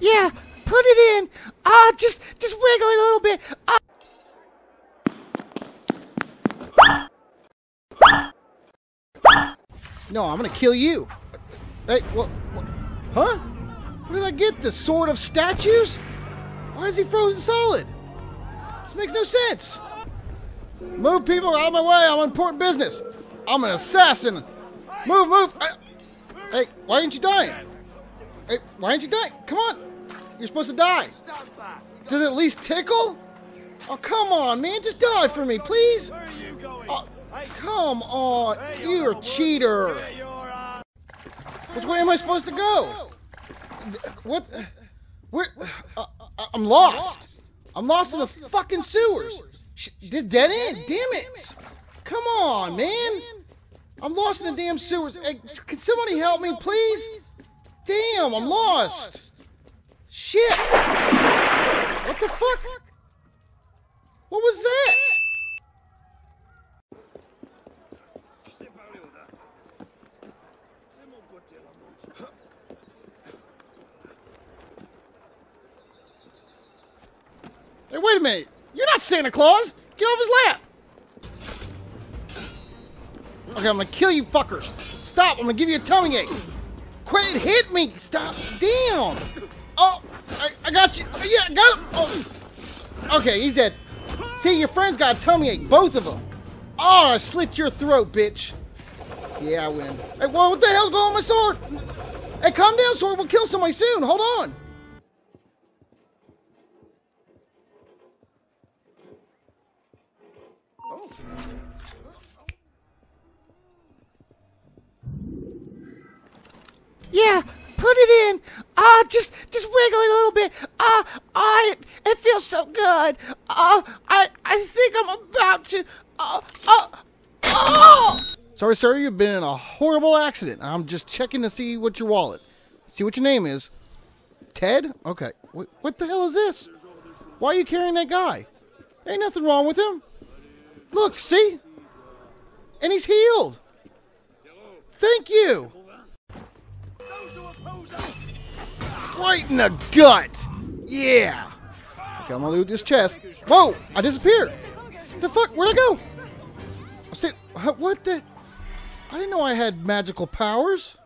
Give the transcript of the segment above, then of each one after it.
Yeah, put it in. Ah, just just wiggle it a little bit. Ah. No, I'm gonna kill you. Hey, what, what? Huh? Where did I get the sword of statues? Why is he frozen solid? This makes no sense. Move people out of my way. I'm on important business. I'm an assassin. Move, move. I, hey, why aren't you dying? Hey, why aren't you dying? Come on. You're supposed to die. Does it at least tickle? Oh, come on, man. Just die for me, please. Oh, come on. You're a cheater. Which way am I supposed to go? What? Where? Uh, I'm lost. I'm lost in the fucking sewers. Dead end. Damn it. Come on, man. I'm lost in the damn sewers. Hey, can somebody help me, please? Damn, I'm lost. Shit. What the fuck? What was that? Hey, wait a minute. You're not Santa Claus. Get off his lap. Okay, I'm gonna kill you fuckers. Stop, I'm gonna give you a tummy ache. Quit, hit me. Stop. Damn. Oh, I, I got you. Oh, yeah, I got him. Oh. Okay, he's dead. See, your friend's got a tummy ache, both of them. Oh, I slit your throat, bitch. Yeah, I win. Hey, well, what the hell's going on my sword? Hey, calm down, sword. We'll kill somebody soon. Hold on. Yeah, put it in. Ah, just just wiggle it a little bit. Ah, uh, I it feels so good. Ah, I I think I'm about to. Uh, uh, oh! Sorry, sir. You've been in a horrible accident. I'm just checking to see what your wallet. See what your name is. Ted? Okay. What, what the hell is this? Why are you carrying that guy? Ain't nothing wrong with him. Look, see? And he's healed. Thank you. Right in the gut. Yeah. Okay, I'm gonna loot this chest. Whoa! I disappeared. The fuck? Where'd I go? I said, what the? I didn't know I had magical powers.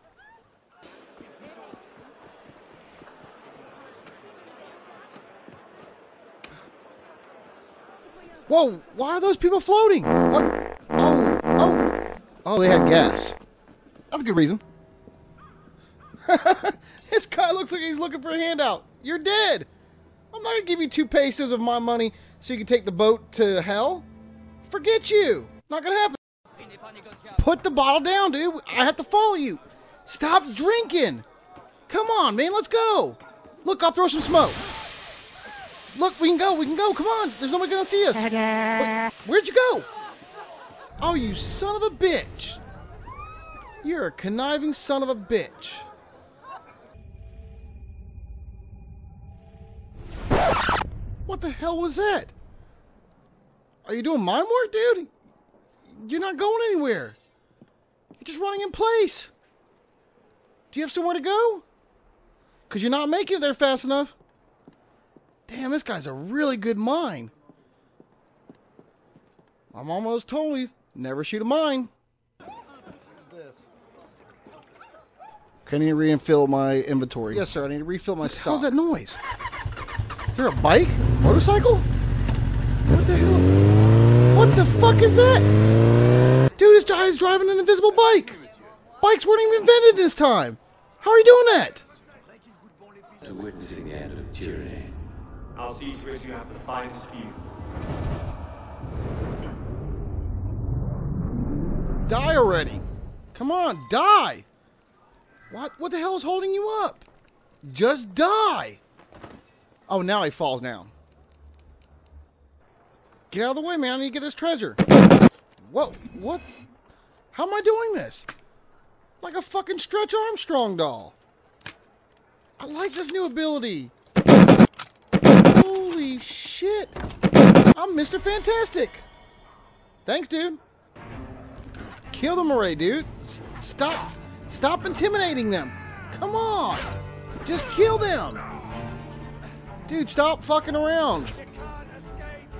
Whoa! Why are those people floating? What? Oh, oh, oh! They had gas. That's a good reason. this guy looks like he's looking for a handout. You're dead. I'm not gonna give you two pesos of my money so you can take the boat to hell. Forget you. Not gonna happen. Put the bottle down, dude. I have to follow you. Stop drinking. Come on, man. Let's go. Look, I'll throw some smoke. Look, we can go. We can go. Come on. There's nobody gonna see us. Wait, where'd you go? Oh, you son of a bitch. You're a conniving son of a bitch. What the hell was that? Are you doing mime work, dude? You're not going anywhere. You're just running in place. Do you have somewhere to go? Because you're not making it there fast enough. Damn, this guy's a really good mine. I'm almost told you, never shoot a mine. Can you refill my inventory? Yes, sir. I need to refill my what stuff. How's that noise? Is there a bike? Motorcycle? What the hell? What the fuck is that? Dude, this guy is driving an invisible bike. Bikes weren't even invented this time. How are you doing that? To witnessing the end of tyranny. I'll see to it you have the finest view. Die already. Come on, die. What what the hell is holding you up? Just die. Oh, now he falls down. Get out of the way, man. I need to get this treasure. What? What? How am I doing this? Like a fucking Stretch Armstrong doll. I like this new ability. Holy shit. I'm Mr. Fantastic. Thanks, dude. Kill them already, dude. S stop. Stop intimidating them. Come on. Just kill them. Dude, stop fucking around.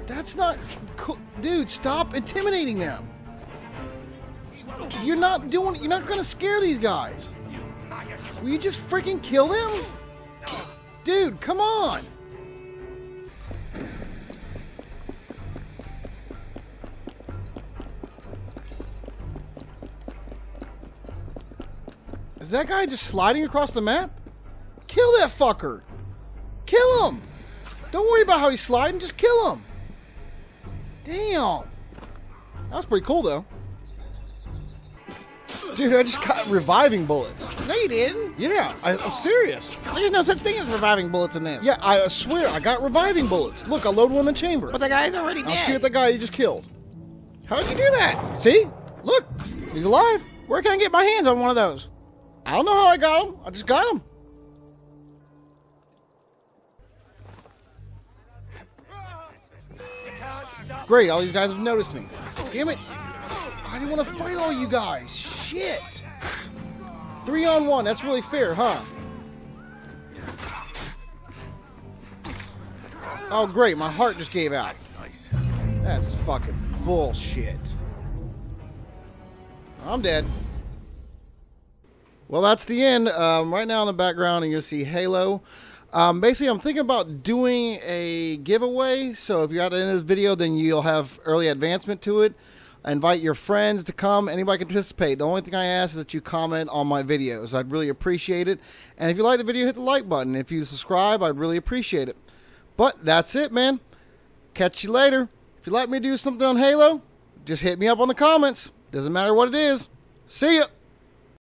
That's not cool. Dude, stop intimidating them. You're not doing you're not gonna scare these guys. Will you just freaking kill them? Dude, come on. Is that guy just sliding across the map? Kill that fucker. Kill him. Don't worry about how he's sliding, just kill him. Damn. That was pretty cool though. Dude, I just got reviving bullets. No, you didn't. Yeah, I, I'm serious. There's no such thing as reviving bullets in this. Yeah, I swear, I got reviving bullets. Look, I load one in the chamber. But the guy's already dead. I'll shoot the guy you just killed. How did you do that? See? Look, he's alive. Where can I get my hands on one of those? I don't know how I got him. I just got him. Great, all these guys have noticed me. Damn it. I didn't want to fight all you guys. Shit. Three on one, that's really fair, huh? Oh, great, my heart just gave out. That's fucking bullshit. I'm dead. Well, that's the end. Um, right now in the background, and you'll see Halo. Um, basically, I'm thinking about doing a giveaway. So if you're at the end of this video, then you'll have early advancement to it. I invite your friends to come. Anybody can participate. The only thing I ask is that you comment on my videos. I'd really appreciate it. And if you like the video, hit the like button. If you subscribe, I'd really appreciate it. But that's it, man. Catch you later. If you'd like me to do something on Halo, just hit me up on the comments. Doesn't matter what it is. See ya.